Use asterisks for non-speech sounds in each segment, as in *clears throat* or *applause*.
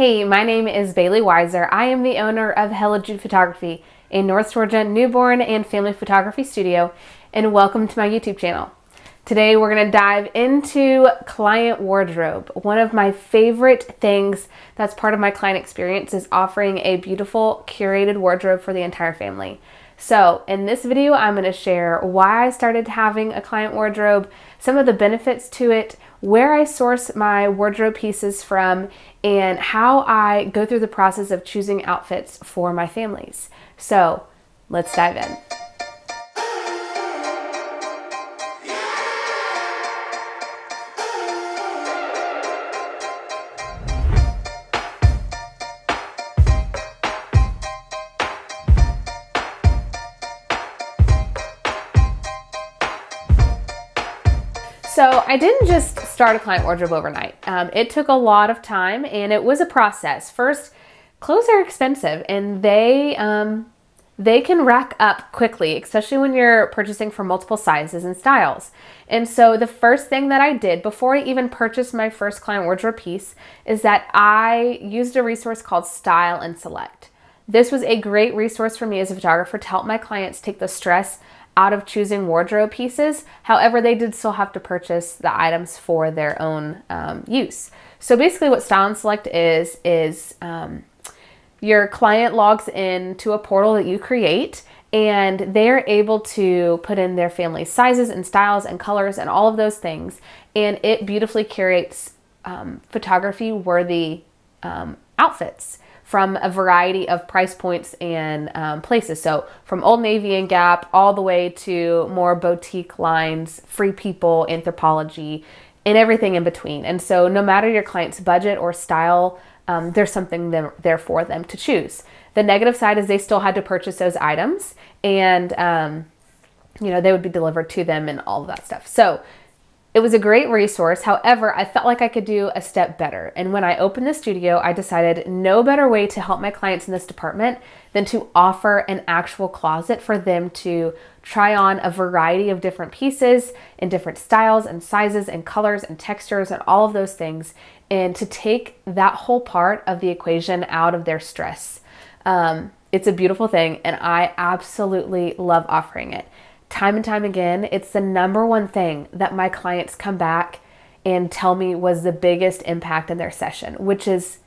Hey, my name is Bailey Weisser. I am the owner of Hello Jude Photography, a North Georgia newborn and family photography studio, and welcome to my YouTube channel. Today we're going to dive into client wardrobe. One of my favorite things that's part of my client experience is offering a beautiful curated wardrobe for the entire family. So in this video, I'm going to share why I started having a client wardrobe, some of the benefits to it, where I source my wardrobe pieces from, and how I go through the process of choosing outfits for my families. So let's dive in. I didn't just start a client wardrobe overnight. Um, it took a lot of time and it was a process. First, clothes are expensive and they um, they can rack up quickly, especially when you're purchasing for multiple sizes and styles. And so the first thing that I did before I even purchased my first client wardrobe piece is that I used a resource called Style and Select. This was a great resource for me as a photographer to help my clients take the stress out of choosing wardrobe pieces. However, they did still have to purchase the items for their own um, use. So basically what Style and Select is, is um, your client logs in to a portal that you create and they're able to put in their family sizes and styles and colors and all of those things. And it beautifully curates um, photography worthy um, outfits from a variety of price points and um, places. So from Old Navy and Gap all the way to more boutique lines, Free People, Anthropologie, and everything in between. And so no matter your client's budget or style, um, there's something there for them to choose. The negative side is they still had to purchase those items and um, you know they would be delivered to them and all of that stuff. So it was a great resource. However, I felt like I could do a step better. And when I opened the studio, I decided no better way to help my clients in this department than to offer an actual closet for them to try on a variety of different pieces in different styles and sizes and colors and textures and all of those things, and to take that whole part of the equation out of their stress. Um, it's a beautiful thing, and I absolutely love offering it time and time again, it's the number one thing that my clients come back and tell me was the biggest impact in their session, which is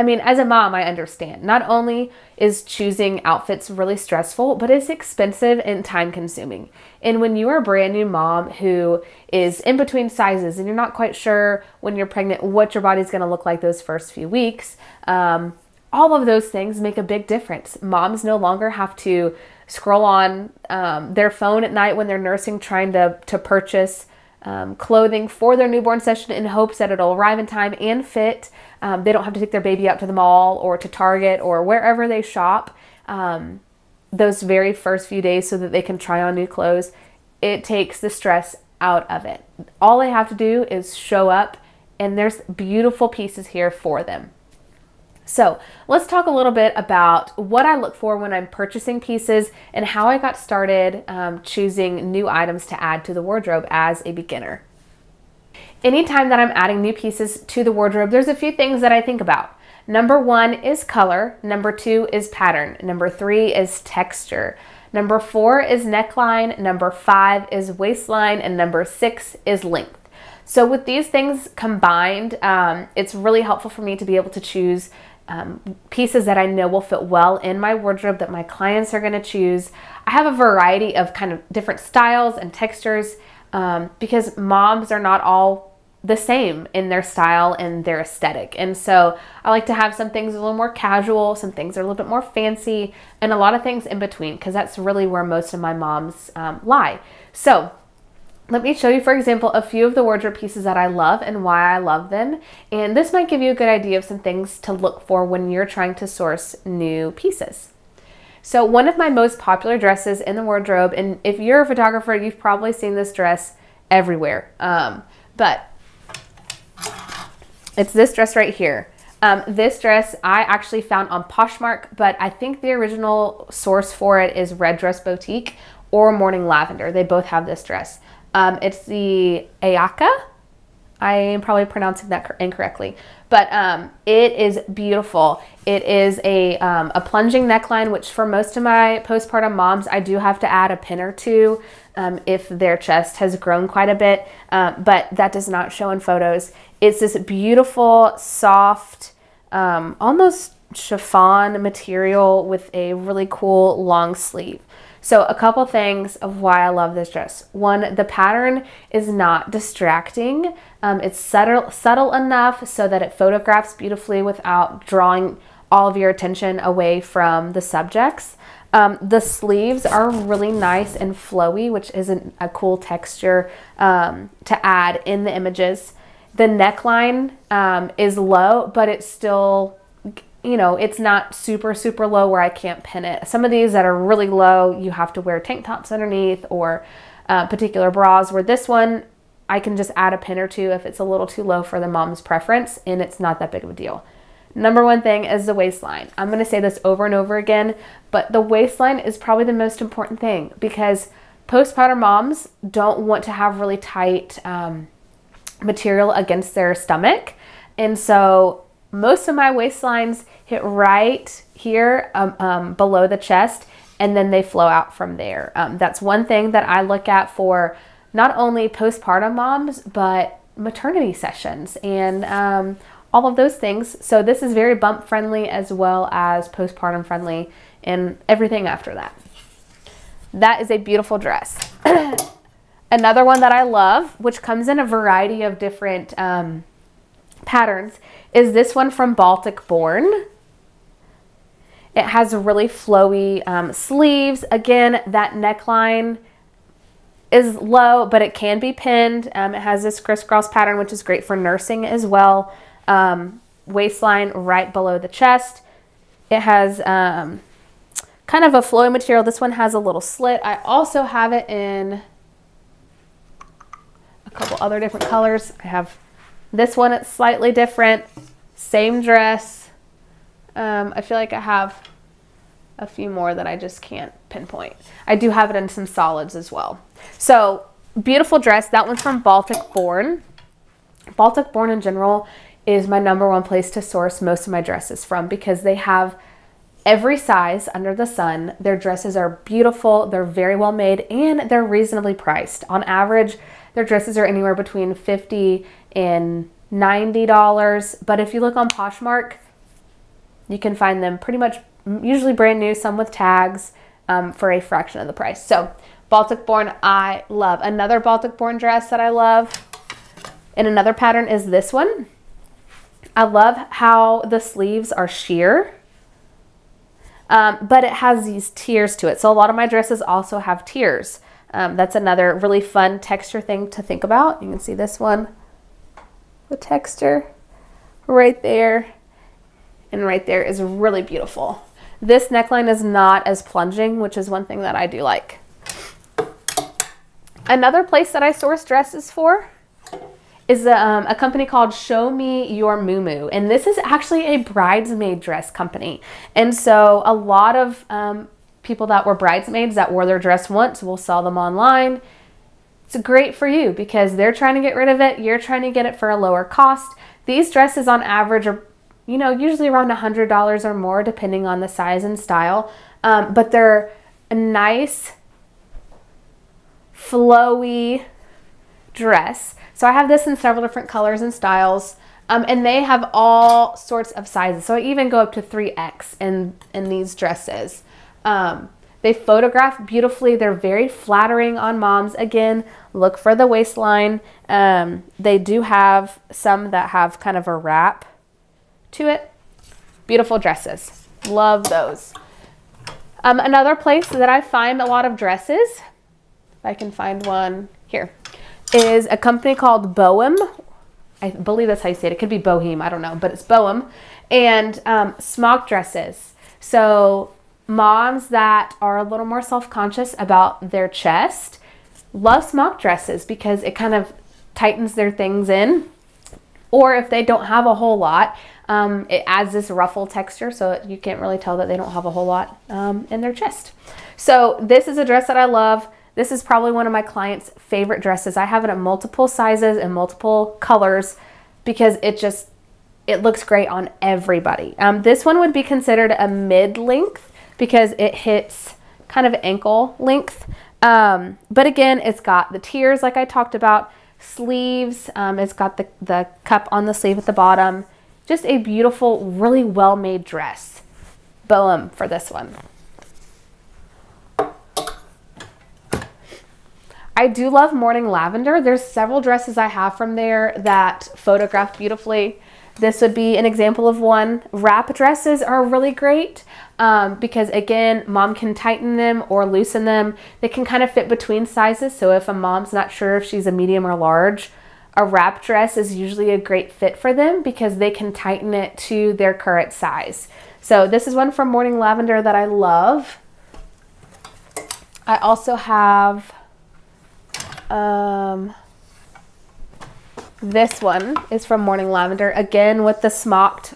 I mean, as a mom, I understand. Not only is choosing outfits really stressful, but it's expensive and time consuming. And when you are a brand new mom who is in between sizes and you're not quite sure when you're pregnant what your body's gonna look like those first few weeks, um, all of those things make a big difference. Moms no longer have to scroll on um, their phone at night when they're nursing, trying to, to purchase um, clothing for their newborn session in hopes that it'll arrive in time and fit. Um, they don't have to take their baby out to the mall or to Target or wherever they shop um, those very first few days so that they can try on new clothes. It takes the stress out of it. All they have to do is show up, and there's beautiful pieces here for them. So let's talk a little bit about what I look for when I'm purchasing pieces and how I got started um, choosing new items to add to the wardrobe as a beginner. Anytime that I'm adding new pieces to the wardrobe, there's a few things that I think about. Number one is color. Number two is pattern. Number three is texture. Number four is neckline. Number five is waistline. And number six is length. So with these things combined, um, it's really helpful for me to be able to choose um, pieces that I know will fit well in my wardrobe that my clients are going to choose. I have a variety of kind of different styles and textures um, because moms are not all the same in their style and their aesthetic. And so I like to have some things a little more casual, some things are a little bit more fancy, and a lot of things in between because that's really where most of my moms um, lie. So let me show you, for example, a few of the wardrobe pieces that I love and why I love them. And this might give you a good idea of some things to look for when you're trying to source new pieces. So one of my most popular dresses in the wardrobe, and if you're a photographer, you've probably seen this dress everywhere. Um, but it's this dress right here. Um, this dress I actually found on Poshmark, but I think the original source for it is Red Dress Boutique or Morning Lavender. They both have this dress. Um, it's the Ayaka. I am probably pronouncing that incorrectly, But um, it is beautiful. It is a, um, a plunging neckline, which for most of my postpartum moms, I do have to add a pin or two um, if their chest has grown quite a bit, uh, but that does not show in photos. It's this beautiful, soft, um, almost chiffon material with a really cool long sleeve. So a couple things of why I love this dress. One, the pattern is not distracting. Um, it's subtle, subtle enough so that it photographs beautifully without drawing all of your attention away from the subjects. Um, the sleeves are really nice and flowy, which is not a cool texture um, to add in the images. The neckline um, is low, but it's still you know, it's not super, super low where I can't pin it. Some of these that are really low, you have to wear tank tops underneath or uh, particular bras, where this one, I can just add a pin or two if it's a little too low for the mom's preference and it's not that big of a deal. Number one thing is the waistline. I'm to say this over and over again, but the waistline is probably the most important thing because postpartum moms don't want to have really tight um, material against their stomach. And so most of my waistlines hit right here um, um, below the chest and then they flow out from there. Um, that's one thing that I look at for not only postpartum moms, but maternity sessions and um, all of those things. So this is very bump friendly as well as postpartum friendly and everything after that. That is a beautiful dress. *clears throat* Another one that I love, which comes in a variety of different um, patterns, is this one from Baltic Born. It has really flowy um, sleeves. Again, that neckline is low, but it can be pinned. Um, it has this crisscross pattern, which is great for nursing as well. Um, waistline right below the chest. It has um, kind of a flowy material. This one has a little slit. I also have it in a couple other different colors. I have this one, it's slightly different. Same dress. Um, I feel like I have a few more that I just can't pinpoint. I do have it in some solids as well. So beautiful dress. That one's from Baltic Born. Baltic Born in general is my number one place to source most of my dresses from because they have every size under the sun. Their dresses are beautiful, they're very well made, and they're reasonably priced. On average, their dresses are anywhere between 50 and $90. But if you look on Poshmark, you can find them pretty much usually brand new, some with tags um, for a fraction of the price. So Baltic Born, I love. Another Baltic Born dress that I love and another pattern is this one. I love how the sleeves are sheer, um, but it has these tiers to it. So a lot of my dresses also have tiers. Um, that's another really fun texture thing to think about. You can see this one the texture right there and right there is really beautiful. This neckline is not as plunging, which is one thing that I do like. Another place that I source dresses for is a, um, a company called Show Me Your MuMu. And this is actually a bridesmaid dress company. And so a lot of um, people that were bridesmaids that wore their dress once will sell them online it's great for you because they're trying to get rid of it. You're trying to get it for a lower cost. These dresses on average are, you know, usually around $100 or more depending on the size and style. Um, but they're a nice, flowy dress. So I have this in several different colors and styles. Um, and they have all sorts of sizes. So I even go up to 3X in, in these dresses. Um, they photograph beautifully. They're very flattering on moms. Again, look for the waistline. Um, they do have some that have kind of a wrap to it. Beautiful dresses. Love those. Um, another place that I find a lot of dresses, if I can find one here, is a company called Bohme. I believe that's how you say it. It could be Bohme, I don't know, but it's Bohme. And um, smock dresses. So moms that are a little more self-conscious about their chest love smock dresses because it kind of tightens their things in. Or if they don't have a whole lot um, it adds this ruffle texture so you can't really tell that they don't have a whole lot um, in their chest. So this is a dress that i love. This is probably one of my clients favorite dresses. I have it in multiple sizes and multiple colors because it just it looks great on everybody. Um, this one would be considered a mid-length because it hits kind of ankle length. Um, but again, it's got the tiers like I talked about, sleeves, um, it's got the, the cup on the sleeve at the bottom. Just a beautiful, really well-made dress. Bohme for this one. I do love Morning Lavender. There's several dresses I have from there that photograph beautifully. This would be an example of one. Wrap dresses are really great um, because again, mom can tighten them or loosen them. They can kind of fit between sizes. So if a mom's not sure if she's a medium or large, a wrap dress is usually a great fit for them because they can tighten it to their current size. So this is one from Morning Lavender that I love. I also have um, this one is from Morning Lavender, again with the smocked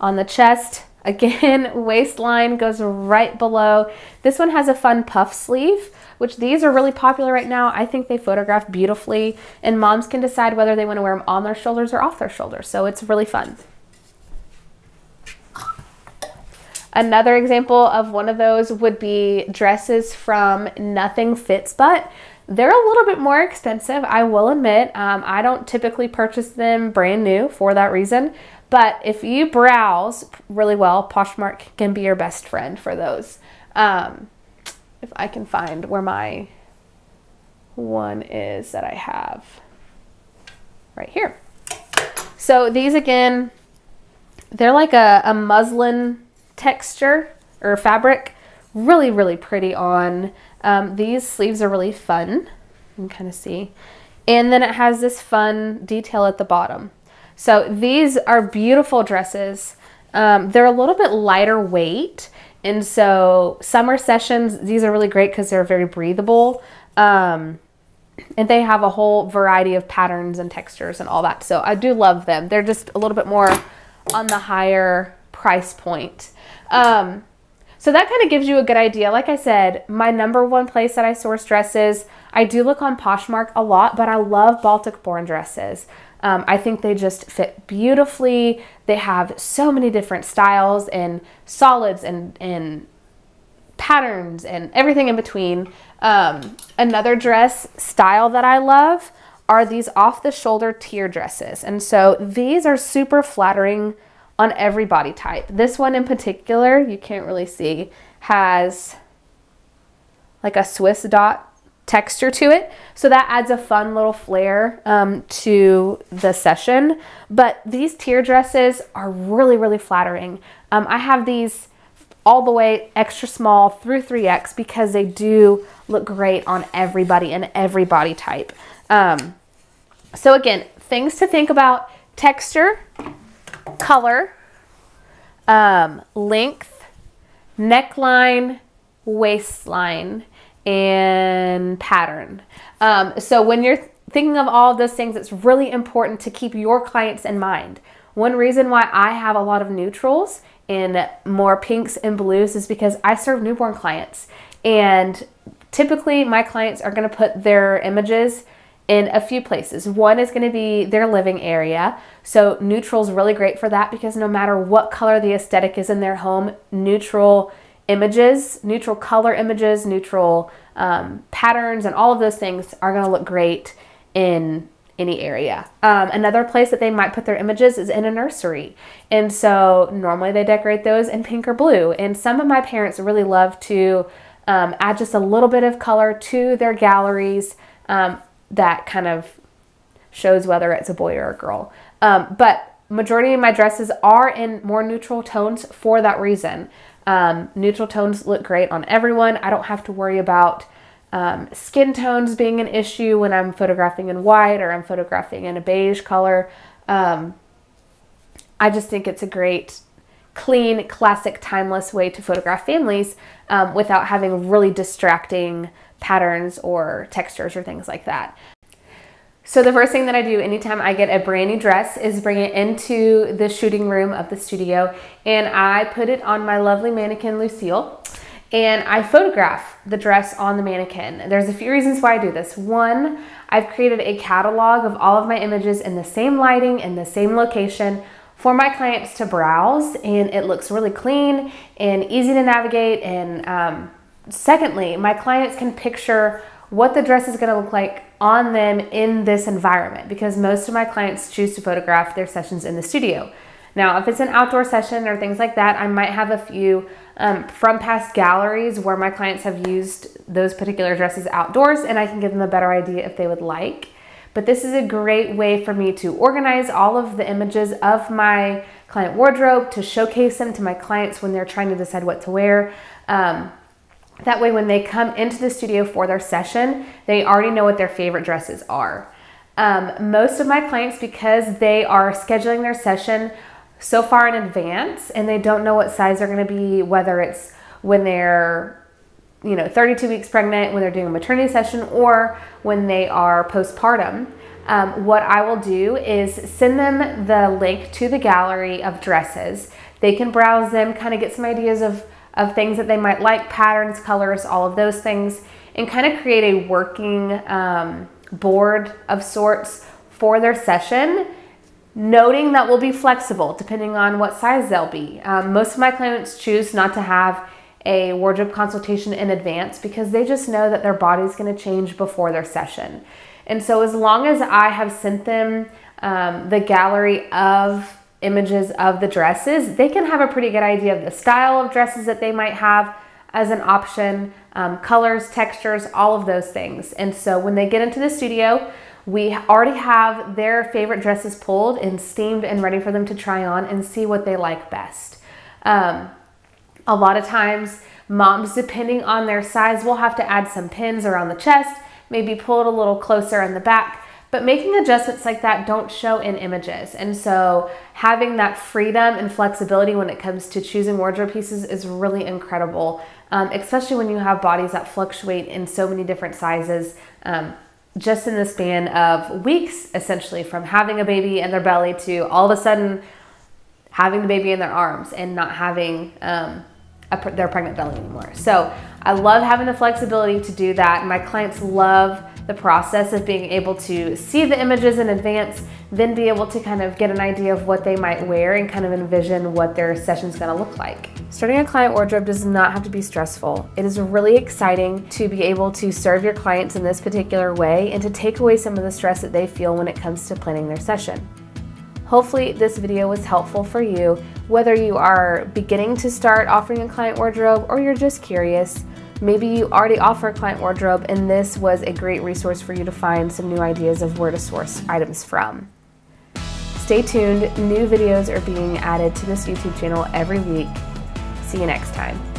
on the chest. *laughs* Again, waistline goes right below. This one has a fun puff sleeve, which these are really popular right now. I think they photograph beautifully, and moms can decide whether they want to wear them on their shoulders or off their shoulders, so it's really fun. Another example of one of those would be dresses from Nothing Fits But. They're a little bit more expensive, I will admit. Um, I don't typically purchase them brand new for that reason. But if you browse really well, Poshmark can be your best friend for those. Um, if I can find where my one is that I have right here. So these again, they're like a, a muslin texture or fabric. Really, really pretty on. Um, these sleeves are really fun. You can kind of see. And then it has this fun detail at the bottom. So these are beautiful dresses. Um, they're a little bit lighter weight. And so summer sessions, these are really great because they're very breathable. Um, and they have a whole variety of patterns and textures and all that. So I do love them. They're just a little bit more on the higher price point. Um, so that kind of gives you a good idea. Like I said, my number one place that I source dresses, I do look on Poshmark a lot, but I love Baltic Born dresses. Um, I think they just fit beautifully. They have so many different styles and solids and, and patterns and everything in between. Um, another dress style that I love are these off the shoulder tier dresses. And so these are super flattering on every body type. This one in particular, you can't really see, has like a Swiss dot texture to it. So that adds a fun little flair um, to the session. But these tier dresses are really, really flattering. Um, I have these all the way extra small through 3X because they do look great on everybody and every body type. Um, so again, things to think about, texture, color, um, length, neckline, waistline, and pattern. Um, so when you're thinking of all of those things, it's really important to keep your clients in mind. One reason why I have a lot of neutrals and more pinks and blues is because I serve newborn clients. And typically my clients are going to put their images in a few places. One is going to be their living area. So neutral is really great for that because no matter what color the aesthetic is in their home, neutral images, neutral color images, neutral um, patterns, and all of those things are going to look great in any area. Um, another place that they might put their images is in a nursery. And so normally they decorate those in pink or blue. And some of my parents really love to um, add just a little bit of color to their galleries. Um, that kind of shows whether it's a boy or a girl. Um, but majority of my dresses are in more neutral tones for that reason. Um, neutral tones look great on everyone. I don't have to worry about um, skin tones being an issue when I'm photographing in white or I'm photographing in a beige color. Um, I just think it's a great, clean, classic, timeless way to photograph families um, without having really distracting patterns or textures or things like that. So the first thing that I do anytime I get a brand new dress is bring it into the shooting room of the studio and I put it on my lovely mannequin Lucille and I photograph the dress on the mannequin. There's a few reasons why I do this. One, I've created a catalog of all of my images in the same lighting in the same location for my clients to browse and it looks really clean and easy to navigate. And um, secondly, my clients can picture what the dress is going to look like on them in this environment because most of my clients choose to photograph their sessions in the studio. Now, if it's an outdoor session or things like that, I might have a few um, from past galleries where my clients have used those particular dresses outdoors and I can give them a better idea if they would like. But this is a great way for me to organize all of the images of my client wardrobe to showcase them to my clients when they're trying to decide what to wear. Um, that way, when they come into the studio for their session, they already know what their favorite dresses are. Um, most of my clients, because they are scheduling their session so far in advance and they don't know what size they're going to be, whether it's when they're you know 32 weeks pregnant, when they're doing a maternity session, or when they are postpartum. Um, what I will do is send them the link to the gallery of dresses. They can browse them, kind of get some ideas of, of things that they might like, patterns, colors, all of those things, and kind of create a working um, board of sorts for their session noting that we'll be flexible depending on what size they'll be. Um, most of my clients choose not to have a wardrobe consultation in advance because they just know that their body's going to change before their session. And so, as long as I have sent them um, the gallery of images of the dresses, they can have a pretty good idea of the style of dresses that they might have as an option, um, colors, textures, all of those things. And so, when they get into the studio, we already have their favorite dresses pulled and steamed and ready for them to try on and see what they like best. Um, a lot of times, moms, depending on their size, will have to add some pins around the chest, maybe pull it a little closer in the back. But making adjustments like that don't show in images. And so having that freedom and flexibility when it comes to choosing wardrobe pieces is really incredible, um, especially when you have bodies that fluctuate in so many different sizes. Um, just in the span of weeks, essentially, from having a baby in their belly to all of a sudden having the baby in their arms and not having um, a, their pregnant belly anymore. So I love having the flexibility to do that. My clients love the process of being able to see the images in advance, then be able to kind of get an idea of what they might wear and kind of envision what their session's gonna look like. Starting a client wardrobe does not have to be stressful. It is really exciting to be able to serve your clients in this particular way and to take away some of the stress that they feel when it comes to planning their session. Hopefully this video was helpful for you, whether you are beginning to start offering a client wardrobe or you're just curious. Maybe you already offer a client wardrobe and this was a great resource for you to find some new ideas of where to source items from. Stay tuned, new videos are being added to this YouTube channel every week. See you next time.